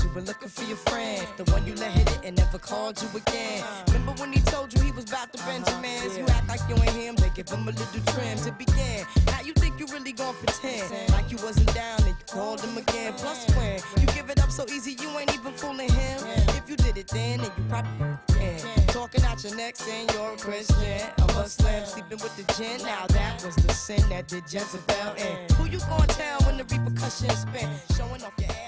You were looking for your friend, the one you let hit it and never called you again. Remember when he told you he was about to Benjamins? You act like you ain't him, they give him a little trim to begin. Now you think you really gon' pretend like you wasn't down and you called him again. Plus when you give it up so easy, you ain't even fooling him. If you did it then, then you probably can. Talking out your neck saying you're a Christian, a Muslim, sleeping with the gin. Now that was the sin that did Jezebel in. Who you gonna tell when the repercussions spin? Showing off your ass.